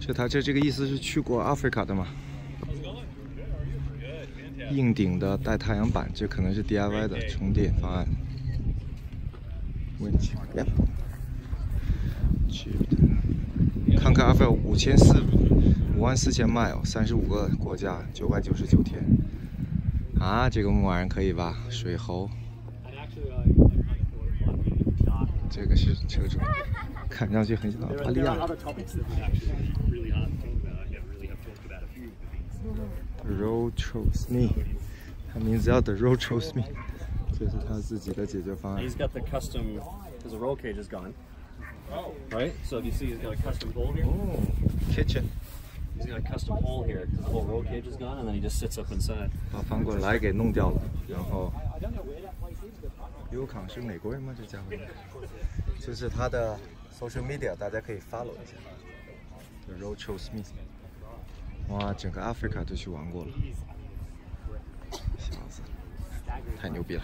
这他这这个意思是去过 Africa 的吗？硬顶的带太阳板，这可能是 DIY 的充电方案。问题呀，去看看 Africa 五千四五万四千 mile，三十五个国家，九百九十九天。啊，这个牧马人可以吧？水猴。这个是车主，看上去很像澳大利亚。The road chose me，他名字叫 The road chose me，这是他自己的解决方案。He's got the custom, because the roll cage is gone. Right? So if you see he's got a custom hole here. Oh, kitchen. He's got a custom hole here because the whole roll cage is gone, and then he just sits up inside. 把翻滚来给弄掉了，然后。优康是美国人吗？这家伙，这是他的 social media，大家可以 follow 一下。The Road Chose Me，哇，整个 Africa 都去玩过了，小子，太牛逼了。